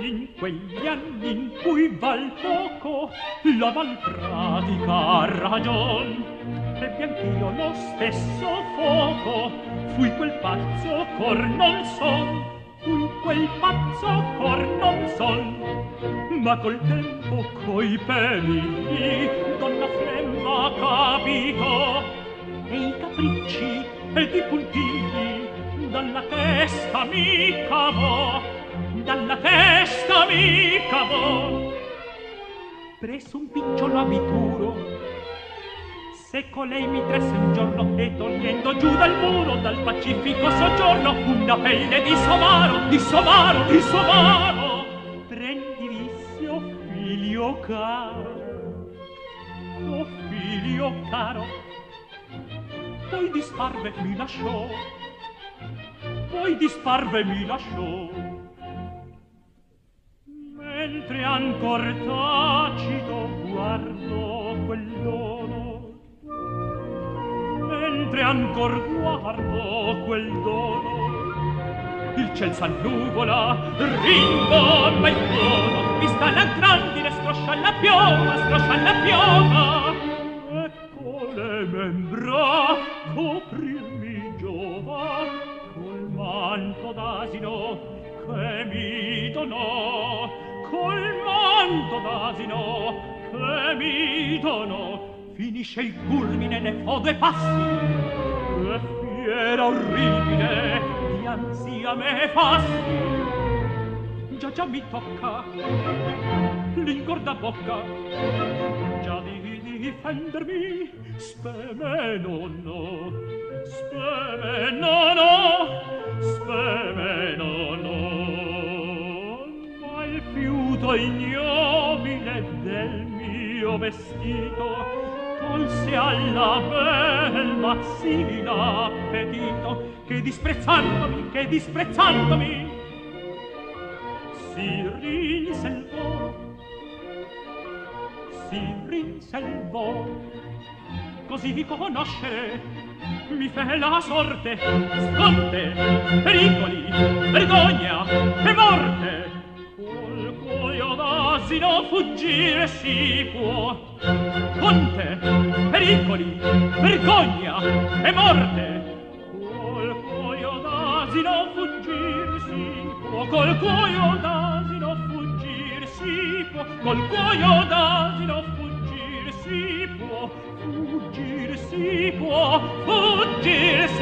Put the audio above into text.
In quegli anni in cui val poco la val pratica ragion. Ebbi anch'io lo stesso fuoco fui quel pazzo cor non son. Fui quel pazzo cor non son. Ma col tempo coi peli donna Fremma capito. E i capricci e i puntigli dalla testa mi cavò dalla testa mi cavò. Presso un picciolo abituro se colei mi tresse un giorno e togliendo giù dal muro dal pacifico soggiorno una pelle di somaro di somaro di somaro. Prendi vizio figlio caro oh figlio caro. Poi disparve mi lasciò poi disparve mi lasciò. Mentre ancor tacito guardo quel dono mentre ancor guardo quel dono il ciel s'annuvola rimbomba il dono mi sta la grandine scroscia la pioma scroscia la pioma mi donò col manto d'asino che dono finisce il culmine ne fo due passi. Che fiera orribile di ansia me fassi già già mi tocca l'ingorda bocca. Già di difendermi speme nonno speme nonno tessuto ignobile del mio vestito colse alla bel mazzina appetito che disprezzandomi, che disprezzandomi si rinselvò si rinselvò così vi conoscere mi fe la sorte, sconte pericoli, vergogna e morte all'asino fuggire si può. Ponte pericoli vergogna e morte. Col cuoio d'asino fuggir si può col cuoio d'asino fuggir si può col cuoio d'asino fuggir si può fuggir si può fuggire si